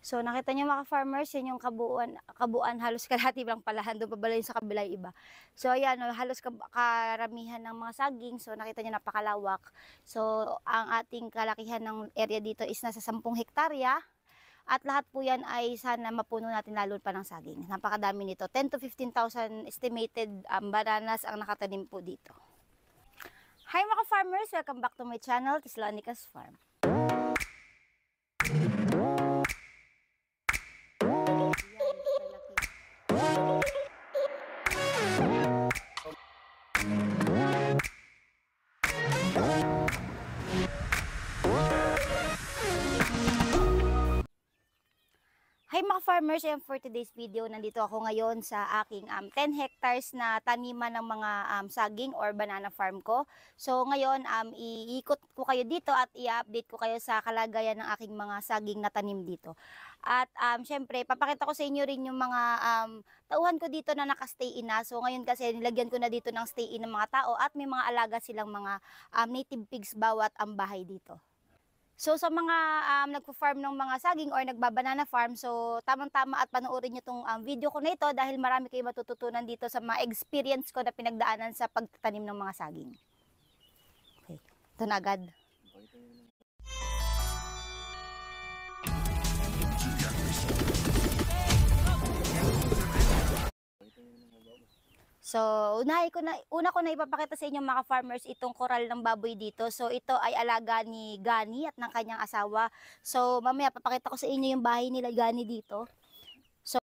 So nakita niyo mga farmers, yan yung kabuuan, kabuuan halos kalahati lang palahan, doon pa bala yung sa kabila yung iba. So ayan, halos ka- karamihan ng mga saging, so nakita niyo napakalawak. So ang ating kalakihan ng area dito is nasa 10 hektarya. At lahat po yan ay sana mapuno natin lalo pa ng saging. Napakadami nito. 10 to 15,000 estimated um, bananas ang nakatanim po dito. Hi mga farmers! Welcome back to my channel, Tislanica's Farm. Mga farmers, and for today's video, nandito ako ngayon sa aking um, 10 hectares na taniman ng mga um, saging or banana farm ko. So ngayon, um, iikot ko kayo dito at i-update ko kayo sa kalagayan ng aking mga saging na tanim dito. At um, syempre, papakita ko sa inyo rin yung mga um, tauhan ko dito na nakastay in na. So ngayon kasi nilagyan ko na dito ng stay in ng mga tao at may mga alaga silang mga um, native pigs bawat ang bahay dito. So sa mga um, nagpo-farm ng mga saging or nagbabanana farm, so tamang-tama at panoorin nyo itong um, video ko na ito dahil marami kayo matututunan dito sa mga experience ko na pinagdaanan sa pagtatanim ng mga saging. Okay, ito na agad. So, unahin ko na, una ko na ipapakita sa inyo mga farmers itong koral ng baboy dito. So, ito ay alaga ni Gani at ng kanyang asawa. So, mamaya papakita ko sa inyo yung bahay nila Gani dito.